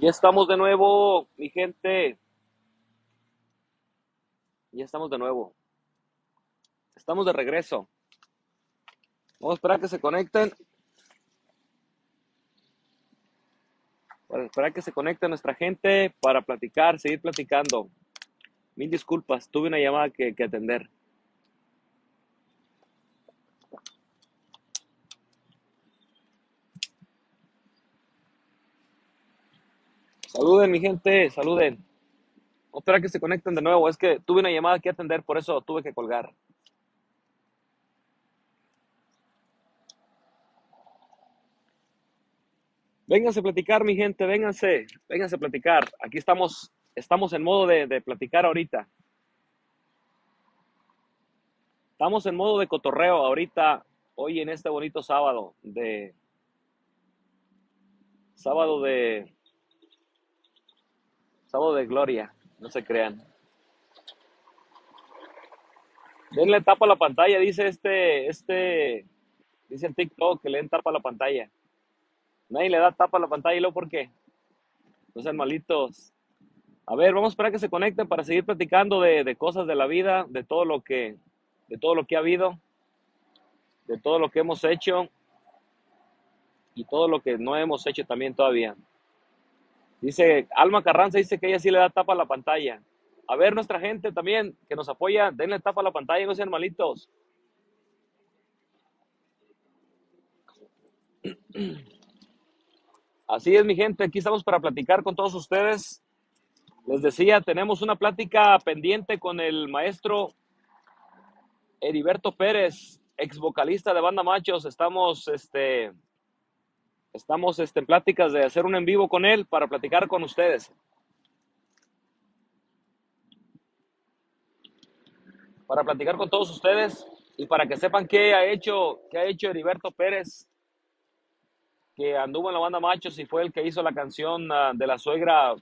Ya estamos de nuevo, mi gente. Ya estamos de nuevo. Estamos de regreso. Vamos a esperar que se conecten. Para esperar que se conecte nuestra gente para platicar, seguir platicando. Mil disculpas, tuve una llamada que, que atender. Saluden, mi gente, saluden. Vamos a esperar que se conecten de nuevo. Es que tuve una llamada que atender, por eso tuve que colgar. Vénganse a platicar, mi gente, vénganse, vénganse a platicar. Aquí estamos, estamos en modo de, de platicar ahorita. Estamos en modo de cotorreo ahorita, hoy en este bonito sábado, de sábado de de gloria, no se crean. Denle tapa a la pantalla, dice este, este, dice en TikTok que le den tapa a la pantalla. Nadie le da tapa a la pantalla y luego ¿por qué? No sean malitos. A ver, vamos a esperar que se conecten para seguir platicando de, de cosas de la vida, de todo lo que, de todo lo que ha habido, de todo lo que hemos hecho y todo lo que no hemos hecho también todavía. Dice Alma Carranza, dice que ella sí le da tapa a la pantalla. A ver, nuestra gente también que nos apoya, denle tapa a la pantalla, no sean malitos. Así es, mi gente, aquí estamos para platicar con todos ustedes. Les decía, tenemos una plática pendiente con el maestro Heriberto Pérez, ex vocalista de Banda Machos. Estamos, este, estamos este, en pláticas de hacer un en vivo con él para platicar con ustedes. Para platicar con todos ustedes y para que sepan qué ha hecho, qué ha hecho Heriberto Pérez, que anduvo en la banda Machos y fue el que hizo la canción ah, de la suegra,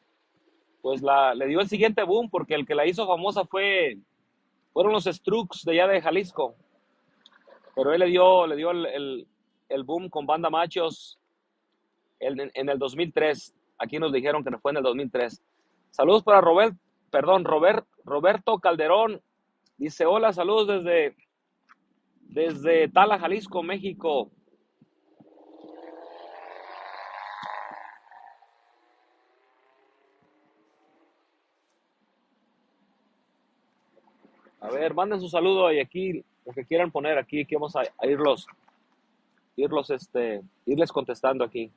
pues la, le dio el siguiente boom, porque el que la hizo famosa fue, fueron los Strux de allá de Jalisco. Pero él le dio, le dio el, el- el boom con banda Machos en, en el 2003. Aquí nos dijeron que fue en el 2003. Saludos para Robert, perdón, Robert, Roberto Calderón. Dice, hola, saludos desde, desde Tala, Jalisco, México. A ver, manden su saludo y aquí, lo que quieran poner aquí, que vamos a, a irlos, irlos, este, irles contestando aquí.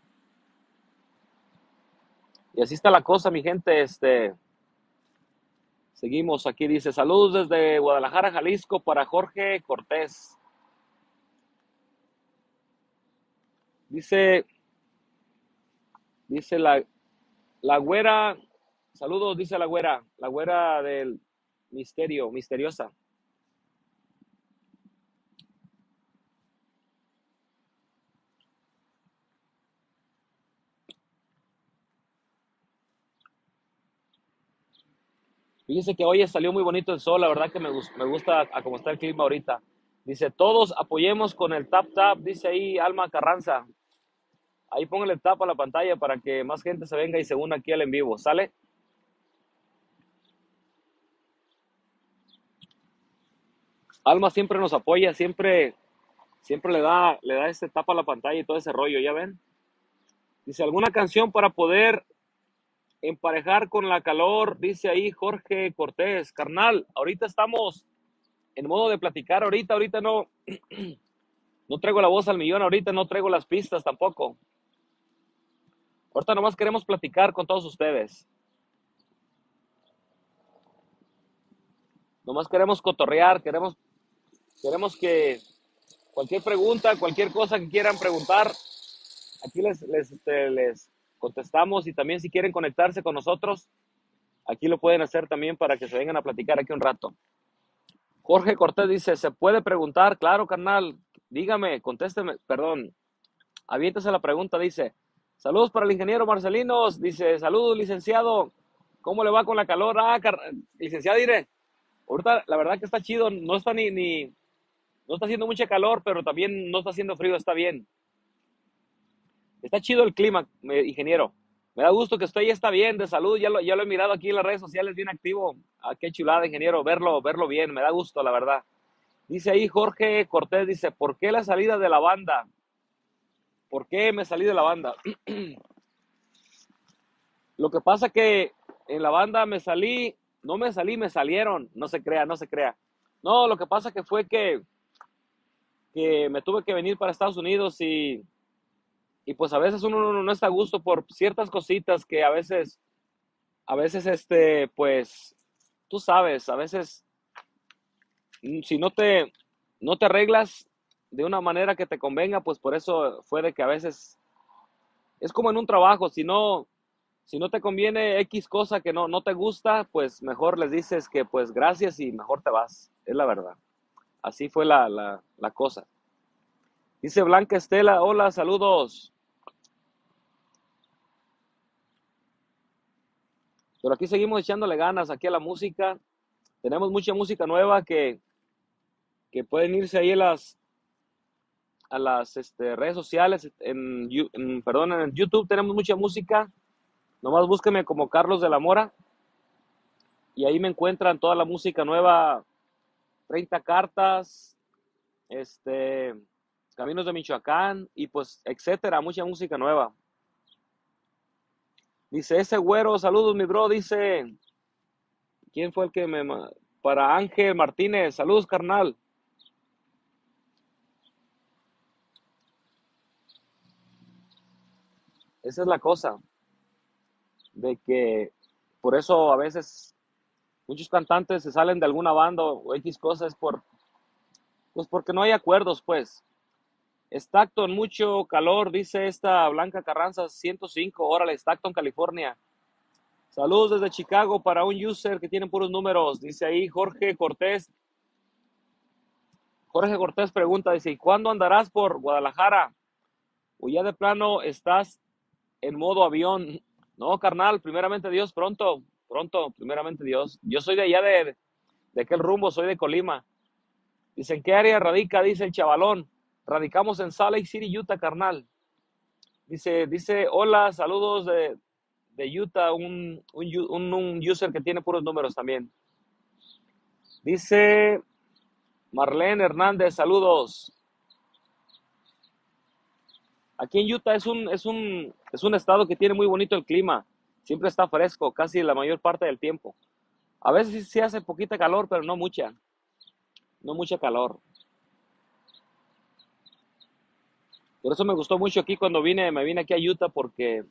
Y así está la cosa, mi gente, este, seguimos aquí, dice, saludos desde Guadalajara, Jalisco, para Jorge Cortés. Dice, dice la, la güera, saludos, dice la güera, la güera del misterio, misteriosa. Fíjese que hoy salió muy bonito el sol, la verdad que me, gus- me gusta a cómo está el clima ahorita. Dice, todos apoyemos con el tap tap, dice ahí Alma Carranza. Ahí póngale tap a la pantalla para que más gente se venga y se una aquí al en vivo, ¿sale? Alma siempre nos apoya, siempre, siempre le da, le da este tap a la pantalla y todo ese rollo, ¿ya ven? Dice, ¿alguna canción para poder emparejar con la calor? Dice ahí Jorge Cortés, carnal, ahorita estamos en modo de platicar, ahorita, ahorita no, no traigo la voz al millón, ahorita no traigo las pistas tampoco. Ahorita nomás queremos platicar con todos ustedes. Nomás queremos cotorrear, queremos, queremos que cualquier pregunta, cualquier cosa que quieran preguntar, aquí les, les, este, les contestamos y también si quieren conectarse con nosotros, aquí lo pueden hacer también para que se vengan a platicar aquí un rato. Jorge Cortés dice, ¿se puede preguntar? Claro, carnal, dígame, contésteme, perdón, aviéntese la pregunta, dice, saludos para el ingeniero Marcelinos, dice, saludos, licenciado, ¿cómo le va con la calor? Ah, car- licenciado, diré, ahorita la verdad que está chido, no está ni, ni, no está haciendo mucha calor, pero también no está haciendo frío, está bien. Está chido el clima, ingeniero. Me da gusto que usted ya está bien, de salud, ya lo, ya lo he mirado aquí en las redes sociales, bien activo. Ah, qué chulada, ingeniero, verlo, verlo bien, me da gusto, la verdad. Dice ahí Jorge Cortés, dice, ¿por qué la salida de la banda? ¿Por qué me salí de la banda? Lo que pasa que en la banda me salí, no me salí, me salieron, no se crea, no se crea. No, lo que pasa que fue que, que me tuve que venir para Estados Unidos y, y pues a veces uno no está a gusto por ciertas cositas que a veces, a veces este, pues, tú sabes, a veces si no te, no te arreglas de una manera que te convenga, pues por eso fue de que a veces es como en un trabajo, si no, si no te conviene X cosa que no, no te gusta, pues mejor les dices que pues gracias y mejor te vas. Es la verdad. Así fue la, la, la cosa. Dice Blanca Estela, hola, saludos. Pero aquí seguimos echándole ganas aquí a la música. Tenemos mucha música nueva que, que pueden irse ahí a las, a las este, redes sociales. En, en, perdón, en YouTube tenemos mucha música Nomás búsqueme como Carlos de la Mora y ahí me encuentran toda la música nueva, 30 cartas, este, Caminos de Michoacán y pues, etcétera, mucha música nueva. Dice ese güero, saludos mi bro, dice, ¿quién fue el que me... Para Ángel Martínez, saludos carnal. Esa es la cosa de que por eso a veces muchos cantantes se salen de alguna banda o X cosas por, pues porque no hay acuerdos, pues. Stockton, mucho calor, dice esta Blanca Carranza, 105, órale, Stockton, California. Saludos desde Chicago para un user que tiene puros números, dice ahí Jorge Cortés. Jorge Cortés pregunta, dice, ¿y cuándo andarás por Guadalajara? ¿O ya de plano estás en modo avión? No, carnal, primeramente Dios, pronto, pronto, primeramente Dios. Yo soy de allá de, de aquel rumbo, soy de Colima. Dicen, ¿qué área radica? Dice el chavalón. Radicamos en Salt Lake City, Utah, carnal. Dice, dice, hola, saludos de, de Utah, un, un, un user que tiene puros números también. Dice Marlene Hernández, saludos. Aquí en Utah es un, es un, es un estado que tiene muy bonito el clima. Siempre está fresco, casi la mayor parte del tiempo. A veces sí hace poquita calor, pero no mucha. No mucha calor. Por eso me gustó mucho aquí cuando vine, me vine aquí a Utah porque,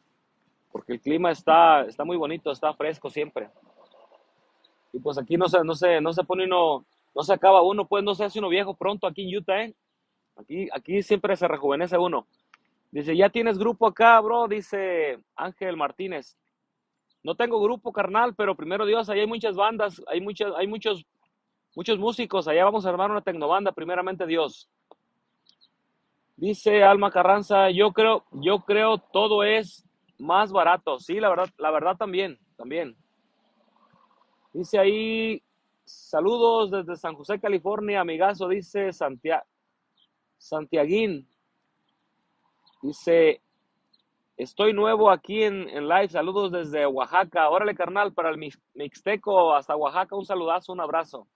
porque el clima está, está muy bonito, está fresco siempre. Y pues aquí no se, no se, no se pone uno, no se acaba uno, pues no se hace uno viejo pronto aquí en Utah, ¿eh? Aquí, aquí siempre se rejuvenece uno. Dice, ¿ya tienes grupo acá, bro? Dice Ángel Martínez. No tengo grupo, carnal, pero primero Dios, ahí hay muchas bandas, hay muchas, hay muchos, muchos músicos. Allá vamos a armar una tecnobanda, primeramente Dios. Dice Alma Carranza, yo creo, yo creo todo es más barato. Sí, la verdad, la verdad también, también. Dice ahí, saludos desde San José, California, amigazo, dice Santiago, Santiaguín. Dice, estoy nuevo aquí en, live, saludos desde Oaxaca. Órale, carnal, para el Mixteco hasta Oaxaca, un saludazo, un abrazo.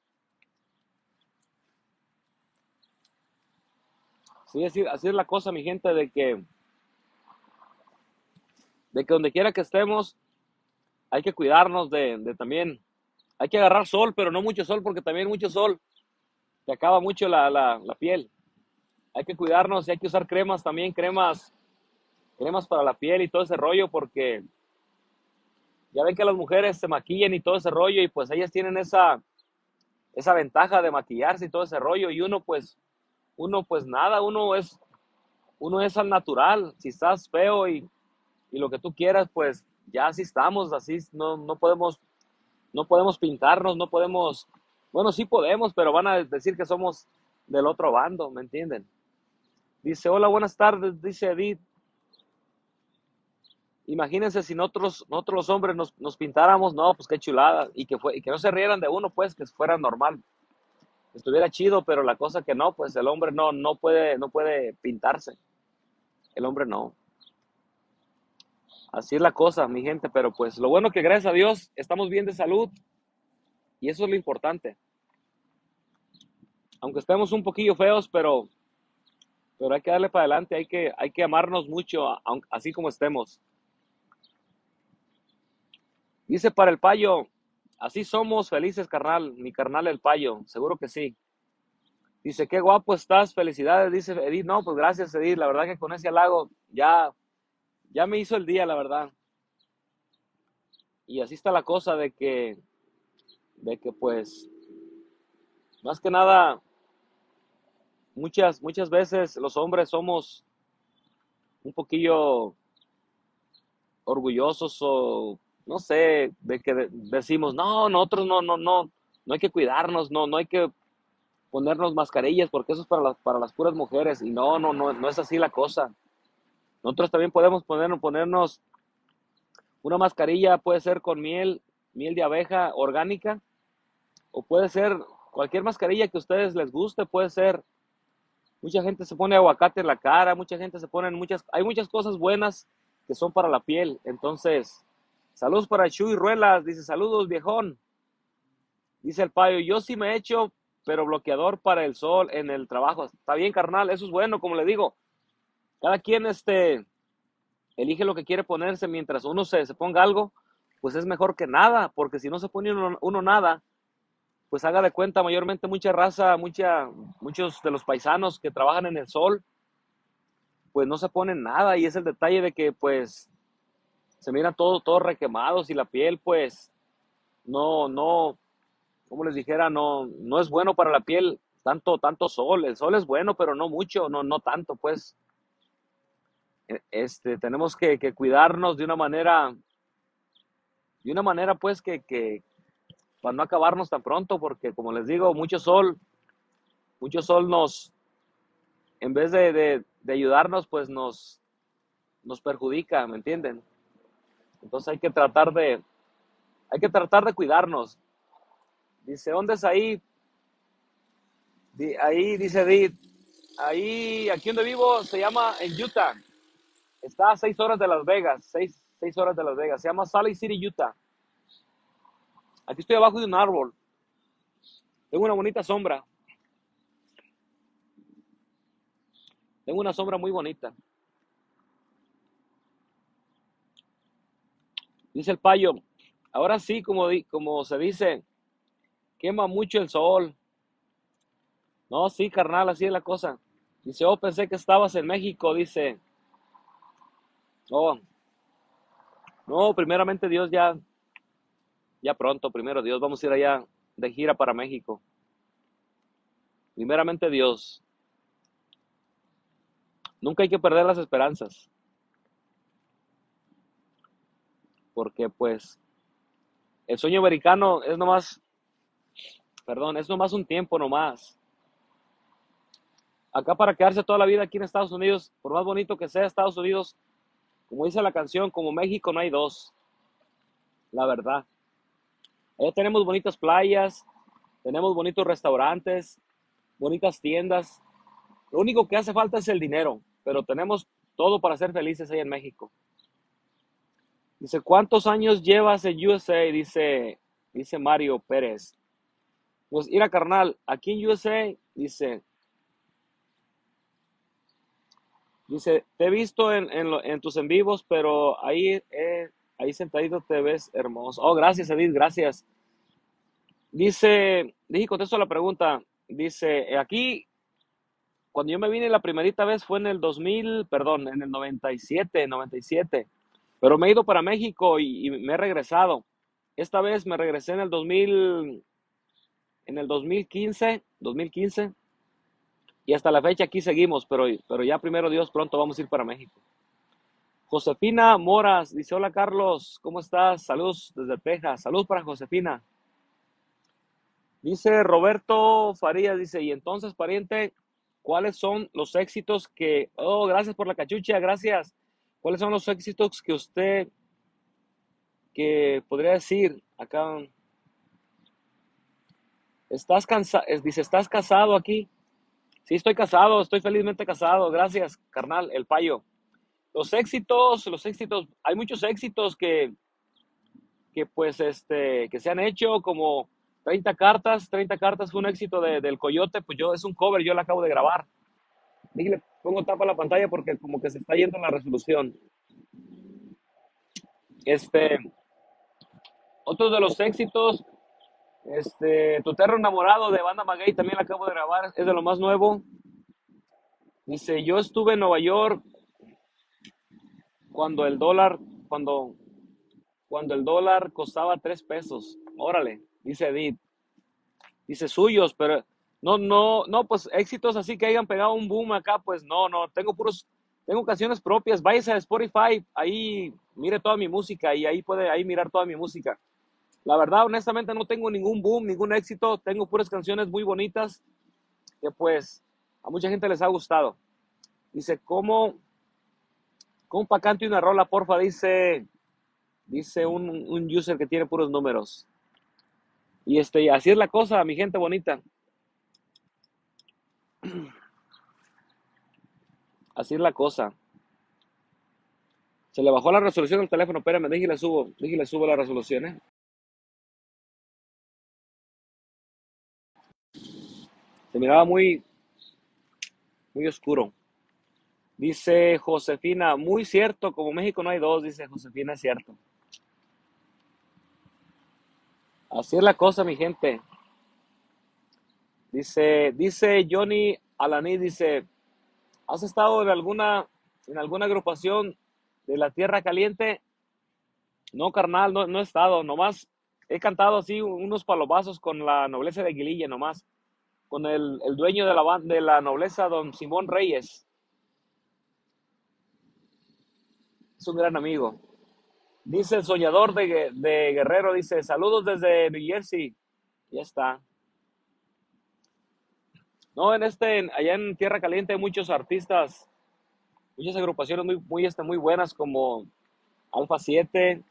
Sí, así, así es la cosa, mi gente, de que, de que donde quiera que estemos, hay que cuidarnos de, de también, hay que agarrar sol, pero no mucho sol, porque también mucho sol te acaba mucho la, la, la piel. Hay que cuidarnos y hay que usar cremas también, cremas, cremas para la piel y todo ese rollo, porque ya ven que las mujeres se maquillan y todo ese rollo, y pues ellas tienen esa, esa ventaja de maquillarse y todo ese rollo, y uno pues, uno pues nada, uno es, uno es al natural, si estás feo y, y lo que tú quieras, pues ya así estamos, así no, no podemos, no podemos pintarnos, no podemos, bueno, sí podemos, pero van a decir que somos del otro bando, ¿me entienden? Dice, hola, buenas tardes, dice Edith. Imagínense si nosotros, nosotros los hombres nos, nos pintáramos, no, pues qué chulada, y que, fue, y que no se rieran de uno, pues, que fuera normal. Estuviera chido, pero la cosa que no, pues el hombre no, no, puede, no puede pintarse. El hombre no. Así es la cosa, mi gente, pero pues lo bueno que gracias a Dios estamos bien de salud y eso es lo importante. Aunque estemos un poquillo feos, pero, pero hay que darle para adelante, hay que, hay que amarnos mucho, así como estemos. Dice para el payo, así somos felices, carnal, mi carnal el payo, seguro que sí. Dice, qué guapo estás, felicidades, dice Edith. No, pues gracias, Edith. La verdad que con ese halago ya ya me hizo el día, la verdad. Y así está la cosa de que, de que pues, más que nada, muchas, muchas veces los hombres somos un poquillo orgullosos o no sé, de que decimos, no, nosotros no, no, no, no hay que cuidarnos, no, no hay que ponernos mascarillas porque eso es para las, para las puras mujeres. Y no, no, no, no es así la cosa. Nosotros también podemos poner, ponernos una mascarilla, puede ser con miel, miel de abeja orgánica, o puede ser cualquier mascarilla que a ustedes les guste, puede ser. Mucha gente se pone aguacate en la cara, mucha gente se pone muchas, hay muchas cosas buenas que son para la piel. Entonces, saludos para Chuy Ruelas, dice saludos viejón. Dice el payo, yo sí me he hecho, pero bloqueador para el sol en el trabajo. Está bien, carnal, eso es bueno, como le digo. Cada quien este, elige lo que quiere ponerse mientras uno se, se ponga algo, pues es mejor que nada, porque si no se pone uno, nada, pues haga de cuenta mayormente mucha raza, mucha, muchos de los paisanos que trabajan en el sol, pues no se ponen nada y es el detalle de que pues se miran todos, todos requemados y la piel pues no, no, como les dijera, no, no es bueno para la piel tanto, tanto sol. El sol es bueno, pero no mucho, no, no tanto, pues. E, este, tenemos que, cuidarnos de una manera, de una manera pues que, que, para no acabarnos tan pronto, porque como les digo, mucho sol, mucho sol nos, en vez de, ayudarnos, pues nos, nos perjudica, ¿me entienden? Entonces hay que tratar de, hay que tratar de cuidarnos. Dice, ¿dónde es ahí? Ahí dice Edith, ahí, aquí donde vivo, se llama en Utah. Está a seis horas de Las Vegas, seis, seis horas de Las Vegas. Se llama Salt City, Utah. Aquí estoy abajo de un árbol. Tengo una bonita sombra. Tengo una sombra muy bonita. Dice el payo, ahora sí, como, como se dice, quema mucho el sol. No, sí, carnal, así es la cosa. Dice, oh, pensé que estabas en México, dice. Oh, no, primeramente Dios ya, ya pronto, primero Dios, vamos a ir allá de gira para México. Primeramente Dios. Nunca hay que perder las esperanzas. Porque pues el sueño americano es nomás, perdón, es nomás un tiempo nomás. Acá para quedarse toda la vida aquí en Estados Unidos, por más bonito que sea Estados Unidos, como dice la canción, como México no hay dos. La verdad. Allá tenemos bonitas playas, tenemos bonitos restaurantes, bonitas tiendas. Lo único que hace falta es el dinero, pero tenemos todo para ser felices ahí en México. Dice, ¿cuántos años llevas en USA? Dice, dice Mario Pérez. Pues, ir a carnal, aquí en USA, dice, Dice, te he visto en, tus en vivos, pero ahí, eh, ahí sentadito te ves hermoso. Oh, gracias, Edith, gracias. Dice, dije, contesto la pregunta. Dice, aquí, cuando yo me vine la primerita vez fue en el 2000, perdón, en el 97, 97. Pero me he ido para México y, me he regresado. Esta vez me regresé en el 2000, en el 2015, 2015 y hasta la fecha aquí seguimos, pero, pero ya primero Dios, pronto vamos a ir para México. Josefina Moras dice, hola Carlos, ¿cómo estás? Saludos desde Texas. Saludos para Josefina. Dice Roberto Farías, dice, y entonces, pariente, ¿cuáles son los éxitos que... Oh, gracias por la cachucha, gracias. ¿Cuáles son los éxitos que usted, que podría decir acá? Estás cansado, dice, ¿estás casado aquí? Sí, estoy casado, estoy felizmente casado. Gracias, carnal, el payo. los éxitos, los éxitos, hay muchos éxitos que, que pues este, que se han hecho como 30 cartas, 30 cartas fue un éxito de- del Coyote, pues yo, es un cover, yo lo acabo de grabar. Dígale, pongo tapa a la pantalla porque como que se está yendo la resolución. Este, otro de los éxitos, este, Tu Terro Enamorado de Banda Maguey también lo acabo de grabar, es de lo más nuevo. Dice, yo estuve en Nueva York cuando el dólar, cuando, cuando el dólar costaba tres pesos. Órale, dice Edith. Dice suyos, pero no, no, no, pues éxitos así que hayan pegado un boom acá, pues no, no, tengo puros, tengo canciones propias, váyase a Spotify, ahí mire toda mi música y ahí puede ahí mirar toda mi música. La verdad, honestamente, no tengo ningún boom, ningún éxito, tengo puras canciones muy bonitas que pues a mucha gente les ha gustado. Dice, ¿cómo, cómo pa' canto y una rola, porfa? Dice, dice un, un user que tiene puros números. Y este, así es la cosa, mi gente bonita. Así es la cosa. Se le bajó la resolución al teléfono, espérame, déjale subo, déjale subo la resolución, ¿eh? Se miraba muy, muy oscuro. Dice Josefina, muy cierto, como México no hay dos, dice Josefina, es cierto. Así es la cosa, mi gente. Dice, dice Johnny Alaní, dice, ¿has estado en alguna, en alguna agrupación de la Tierra Caliente? No, carnal, no, no he estado, nomás he cantado así unos palomazos con la nobleza de Aguililla, nomás, con el, el dueño de la, de la nobleza, don Simón Reyes, es un gran amigo. Dice el soñador de, de Guerrero, dice, saludos desde New Jersey. Ya está. No, en este, allá en Tierra Caliente hay muchos artistas, muchas agrupaciones muy, muy, este, muy buenas como Alfa 7,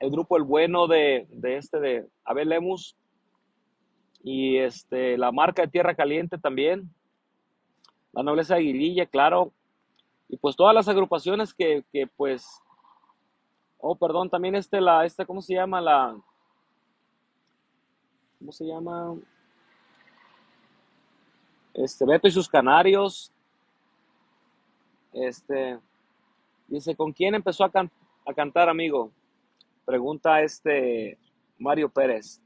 el grupo El Bueno de, de este de Abel Lemus y este, la marca de Tierra Caliente también, la Nobleza Aguililla, claro, y pues todas las agrupaciones que, que pues, oh, perdón, también este, la, este, ¿cómo se llama? La, ¿cómo se llama? Este, Beto y sus Canarios, este, dice, ¿con quién empezó a, can- a cantar, amigo? Pregunta este Mario Pérez.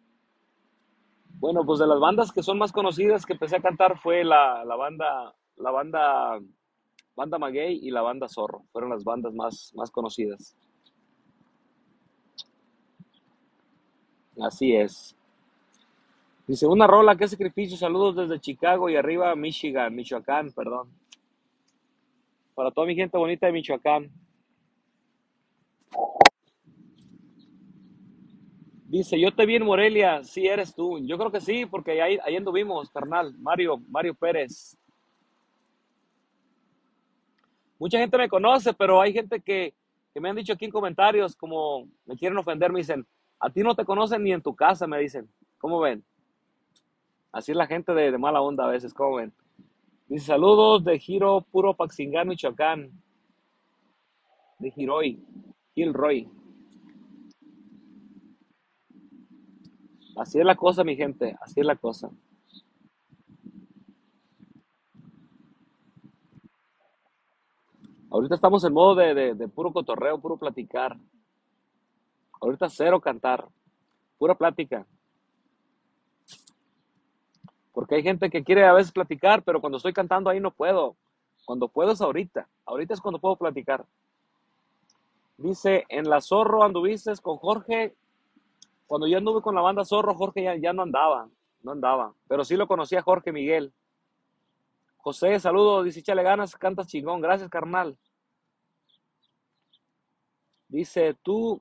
Bueno, pues de las bandas que son más conocidas que empecé a cantar fue la, la banda, la banda, banda Maguey y la banda Zorro. Fueron las bandas más, más conocidas. Así es. Dice, una rola, qué sacrificio. Saludos desde Chicago y arriba Michigan, Michoacán, perdón. Para toda mi gente bonita de Michoacán. Dice, yo te vi en Morelia, sí eres tú. Yo creo que sí, porque ahí, ahí anduvimos, carnal. Mario, Mario Pérez. Mucha gente me conoce, pero hay gente que, que me han dicho aquí en comentarios, como me quieren ofender, me dicen, a ti no te conocen ni en tu casa, me dicen. ¿Cómo ven? Así es la gente de, mala onda a veces, ¿cómo ven? Dice, saludos de Giro Puro Paxingán, Michoacán. De Giroy, Gilroy. Así es la cosa, mi gente, así es la cosa. Ahorita estamos en modo de, de, de puro cotorreo, puro platicar. Ahorita cero cantar, pura plática. Porque hay gente que quiere a veces platicar, pero cuando estoy cantando ahí no puedo. Cuando puedo es ahorita. Ahorita es cuando puedo platicar. Dice, en la Zorro anduviste con Jorge. Cuando yo anduve con la banda Zorro, Jorge ya, ya no andaba. No andaba. Pero sí lo conocía Jorge Miguel. José, saludos. Dice, échale ganas, cantas chingón. Gracias, carnal. Dice, tú,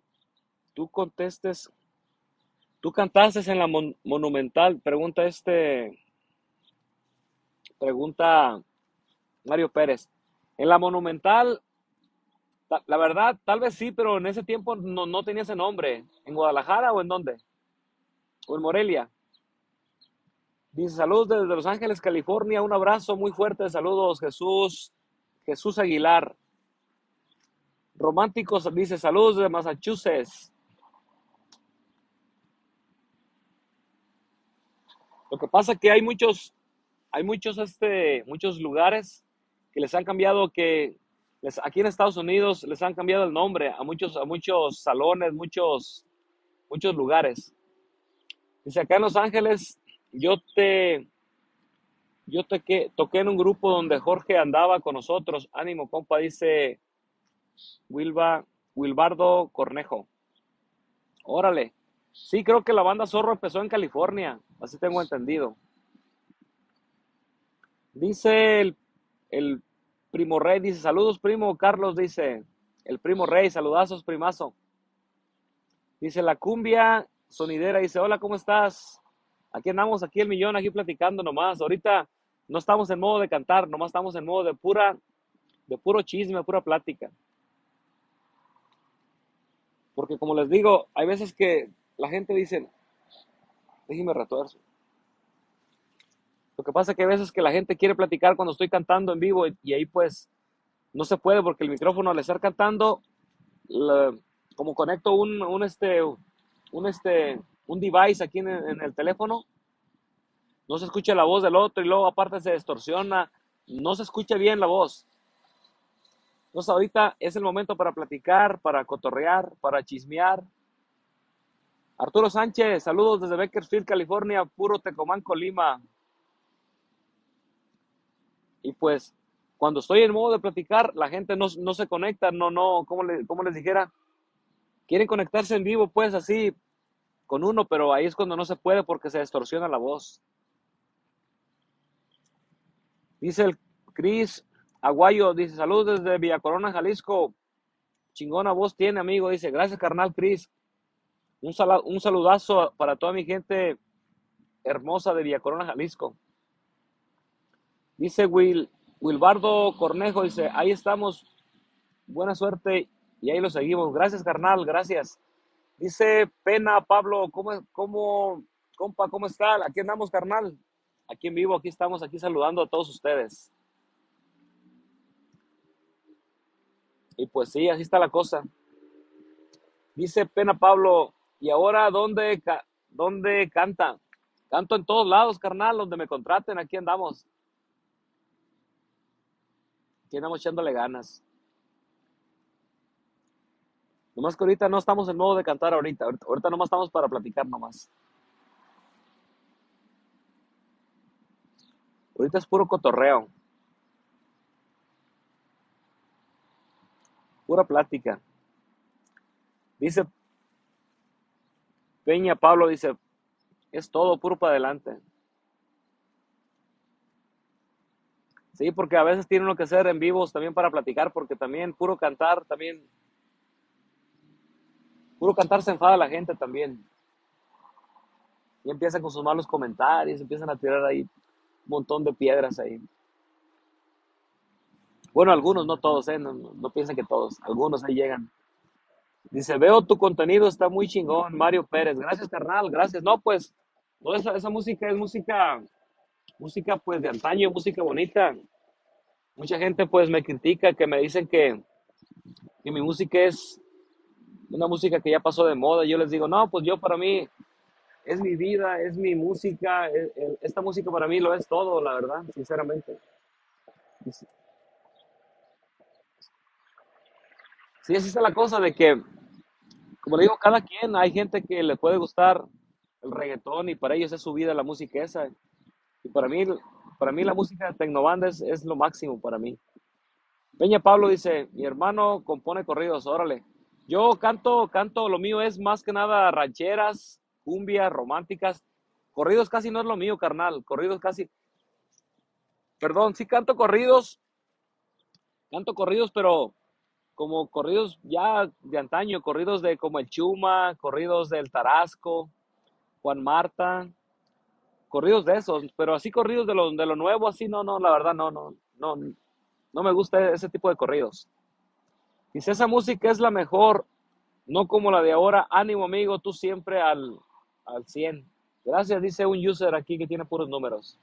tú contestes, tú cantaste en la mon- Monumental. Pregunta este, pregunta Mario Pérez. En la Monumental, ta- la verdad, tal vez sí, pero en ese tiempo no, no tenía ese nombre. ¿En Guadalajara o en dónde? ¿O en Morelia? Dice, saludos desde Los Ángeles, California. Un abrazo muy fuerte. Saludos, Jesús, Jesús Aguilar. Románticos dice saludos de Massachusetts. Lo que pasa que hay muchos, hay muchos, este, muchos lugares que les han cambiado, que les, aquí en Estados Unidos les han cambiado el nombre a muchos, a muchos salones, muchos, muchos lugares. Dice acá en Los Ángeles, yo te, yo te que, toqué en un grupo donde Jorge andaba con nosotros. Ánimo, compa, dice Wilba, Wilbardo Cornejo. Órale. Sí, creo que la banda Zorro empezó en California, así tengo entendido. Dice el, el primo rey, dice, saludos primo, Carlos dice, el primo rey, saludazos primazo. Dice la cumbia sonidera, dice, hola, ¿cómo estás? Aquí andamos, aquí el millón, aquí platicando nomás. Ahorita no estamos en modo de cantar, nomás estamos en modo de pura, de puro chisme, pura plática. Porque como les digo, hay veces que la gente dice, déjeme retuerzo. Lo que pasa es que hay veces que la gente quiere platicar cuando estoy cantando en vivo y, ahí pues no se puede porque el micrófono al estar cantando, como conecto un, este, un, este, un device aquí en, en el teléfono, no se escucha la voz del otro y luego aparte se distorsiona, no se escucha bien la voz. Entonces ahorita es el momento para platicar, para cotorrear, para chismear, Arturo Sánchez, saludos desde Bakersfield, California, puro Tecomán, Colima. Y pues, cuando estoy en modo de platicar, la gente no, se conecta, no, no, como, le, como les dijera, quieren conectarse en vivo, pues así, con uno, pero ahí es cuando no se puede porque se distorsiona la voz. Dice el Cris Aguayo, dice, saludos desde Villa Corona, Jalisco. Chingona voz tiene, amigo. Dice, gracias, carnal Cris. Un, un saludazo para toda mi gente hermosa de Villa Corona, Jalisco. Dice Will, Wilbardo Cornejo, dice, ahí estamos, buena suerte y ahí lo seguimos. Gracias, carnal, gracias. Dice Pena Pablo, ¿cómo, cómo, compa, cómo está? Aquí andamos, carnal. Aquí en vivo, aquí estamos, aquí saludando a todos ustedes. Y pues sí, así está la cosa. Dice Pena Pablo, ¿Y ahora dónde, dónde canta? Canto en todos lados, carnal, donde me contraten, aquí andamos. Aquí andamos echándole ganas. Nomás que ahorita no estamos en modo de cantar ahorita. Ahorita, nomás estamos para platicar nomás. Ahorita es puro cotorreo. Pura plática. Dice Peña Pablo dice, es todo puro para adelante. Sí, porque a veces tiene uno que ser en vivos también para platicar, porque también puro cantar, también, puro cantar se enfada la gente también. Y empiezan con sus malos comentarios, empiezan a tirar ahí un montón de piedras ahí. Bueno, algunos, no todos, ¿eh? no, no piensen que todos, algunos ahí llegan. Dice, veo tu contenido, está muy chingón, Mario Pérez. Gracias, carnal, gracias. No, pues, toda esa, esa música es música, música pues de antaño, música bonita. Mucha gente pues me critica, que me dicen que, mi música es una música que ya pasó de moda. Yo les digo, no, pues yo para mí es mi vida, es mi música, e, e, esta música para mí lo es todo, la verdad, sinceramente. Sí, así está la cosa de que como digo, cada quien, hay gente que le puede gustar el reggaetón y para ellos es su vida la música esa. Y para mí, para mí la música de Tecnobanda es, es lo máximo para mí. Peña Pablo dice, mi hermano compone corridos, órale. Yo canto, canto, lo mío es más que nada rancheras, cumbias, románticas. Corridos casi no es lo mío, carnal. Corridos casi. Perdón, sí canto corridos. Canto corridos, pero como corridos ya de antaño, corridos de como el Chuma, corridos del Tarasco, Juan Marta, corridos de esos, pero así corridos de lo, de lo nuevo, así no, no, la verdad no, no, no, no me gusta ese tipo de corridos. Si esa música es la mejor, no como la de ahora, ánimo amigo, tú siempre al, al 100. Gracias, dice un user aquí que tiene puros números.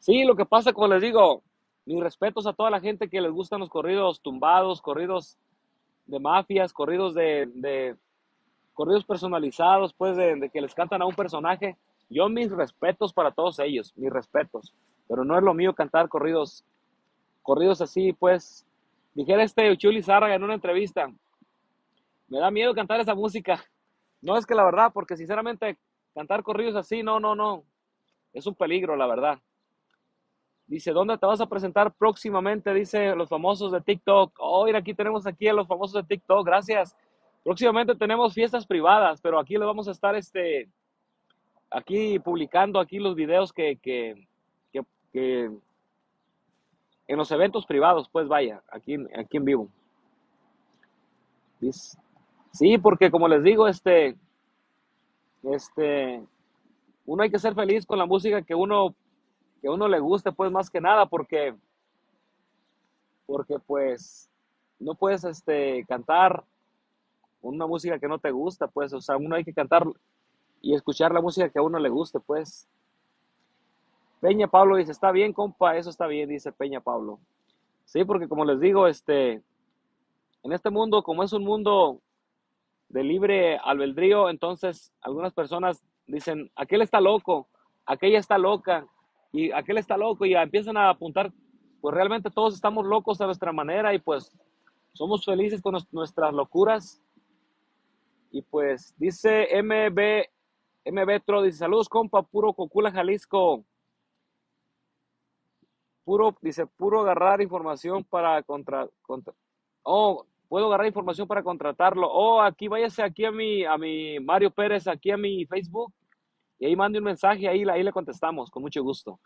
Sí, lo que pasa, como les digo, mis respetos a toda la gente que les gustan los corridos tumbados, corridos de mafias, corridos de, de corridos personalizados, pues de que les cantan a un personaje. Yo mis respetos para todos ellos, mis respetos. Pero no es lo mío cantar corridos, corridos así, pues. Dijera este Chuli Zárraga en una entrevista, me da miedo cantar esa música. No es que la verdad, porque sinceramente cantar corridos así, no, no, no. Es un peligro, la verdad. Dice, ¿dónde te vas a presentar próximamente? Dice los famosos de TikTok. Oh, aquí tenemos aquí a los famosos de TikTok. Gracias. Próximamente tenemos fiestas privadas, pero aquí les vamos a estar este, aquí publicando aquí los videos que, que, que, en los eventos privados, pues vaya, aquí, aquí en vivo. Sí, porque como les digo, este, este, uno hay que ser feliz con la música que uno, que uno le guste, pues más que nada, porque, porque pues no puedes este, cantar una música que no te gusta, pues, o sea, uno hay que cantar y escuchar la música que a uno le guste, pues. Peña Pablo dice, está bien, compa, eso está bien, dice Peña Pablo. Sí, porque como les digo, este, en este mundo, como es un mundo de libre albedrío, entonces algunas personas dicen, aquel está loco, aquella está loca, y aquel está loco, y empiezan a apuntar, pues realmente todos estamos locos a nuestra manera, y pues somos felices con nuestras locuras. Y pues dice MB, MB Tro, dice, saludos compa, puro Cocula, Jalisco. Puro, dice, puro agarrar información para contra, contra, oh, puedo agarrar información para contratarlo. Oh, aquí váyase aquí a mi, a mi Mario Pérez, aquí a mi Facebook, y ahí mande un mensaje, ahí, ahí le contestamos, con mucho gusto.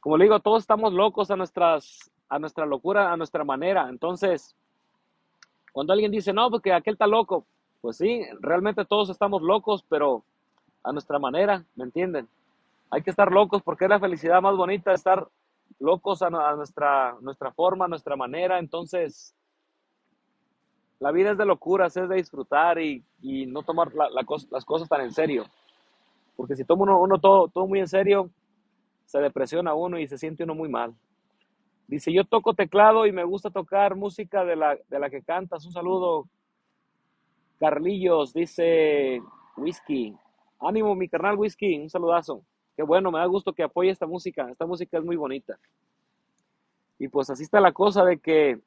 Como le digo, todos estamos locos a nuestras, a nuestra locura, a nuestra manera. Entonces, cuando alguien dice, no, porque aquel está loco, pues sí, realmente todos estamos locos, pero a nuestra manera, ¿me entienden? Hay que estar locos porque es la felicidad más bonita, estar locos a, nuestra, nuestra forma, a nuestra manera. Entonces, la vida es de locuras, es de disfrutar y, y no tomar la, la las cosas tan en serio. Porque si toma uno, uno todo, todo muy en serio, se depresiona uno y se siente uno muy mal. Dice, yo toco teclado y me gusta tocar música de la, de la que cantas. Un saludo, Carlillos, dice Whisky. Ánimo, mi carnal Whisky, un saludazo. Qué bueno, me da gusto que apoye esta música. Esta música es muy bonita. Y pues así está la cosa de que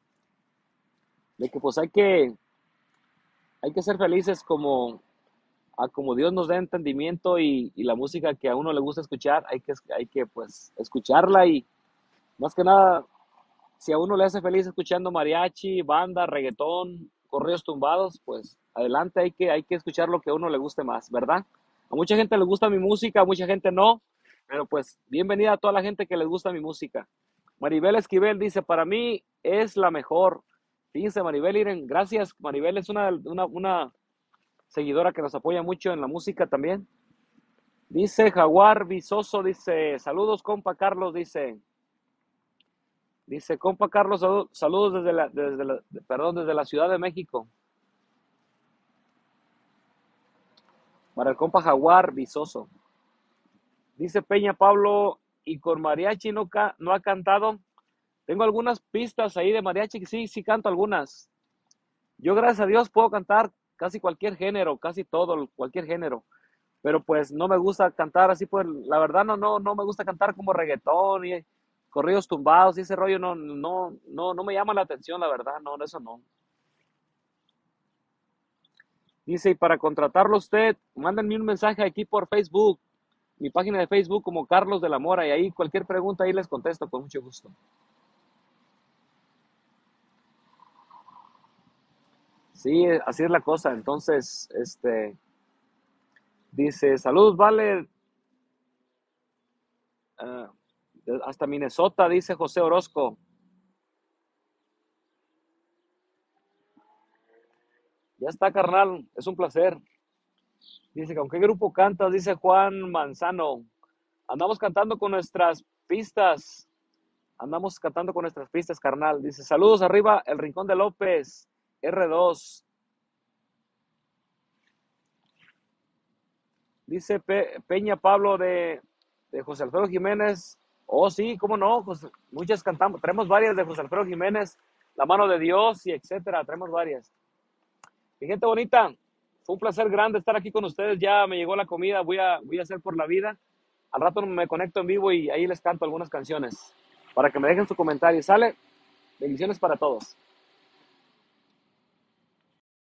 de que pues hay que, hay que ser felices como, a como Dios nos dé entendimiento y, y, la música que a uno le gusta escuchar, hay que, hay que pues escucharla y más que nada, si a uno le hace feliz escuchando mariachi, banda, reggaetón, correos tumbados, pues adelante hay que, hay que escuchar lo que a uno le guste más, ¿verdad? A mucha gente le gusta mi música, a mucha gente no, pero pues bienvenida a toda la gente que les gusta mi música. Maribel Esquivel dice, para mí es la mejor. Fíjense, Maribel Iren, gracias. Maribel es una, una, una seguidora que nos apoya mucho en la música también. Dice Jaguar Visoso, dice, saludos, compa Carlos, dice. Dice, compa Carlos, saludos desde la, desde la, perdón, desde la Ciudad de México. Para el compa Jaguar Visoso. Dice Peña Pablo, y con mariachi no, no ha cantado. Tengo algunas pistas ahí de mariachi, sí, sí canto algunas. Yo, gracias a Dios, puedo cantar casi cualquier género, casi todo, cualquier género. Pero pues no me gusta cantar así, pues la verdad no, no, no me gusta cantar como reggaetón y corridos tumbados y ese rollo no, no, no, no me llama la atención, la verdad, no, eso no. Dice, y para contratarlo usted, mándenme un mensaje aquí por Facebook, mi página de Facebook como Carlos de la Mora, y ahí cualquier pregunta ahí les contesto con mucho gusto. Sí, así es la cosa. Entonces, este, dice, saludos, vale. Uh, hasta Minnesota, dice José Orozco. Ya está, carnal, es un placer. Dice, ¿con qué grupo cantas? Dice Juan Manzano. Andamos cantando con nuestras pistas. Andamos cantando con nuestras pistas, carnal. Dice, saludos arriba, el Rincón de López. R2. Dice Peña Pablo de, José Alfredo Jiménez. Oh, sí, cómo no, pues muchas cantamos. Tenemos varias de José Alfredo Jiménez, La mano de Dios y etcétera. Tenemos varias. Mi gente bonita, fue un placer grande estar aquí con ustedes. Ya me llegó la comida, voy a, voy a hacer por la vida. Al rato me conecto en vivo y ahí les canto algunas canciones para que me dejen su comentario. ¿Sale? Bendiciones para todos.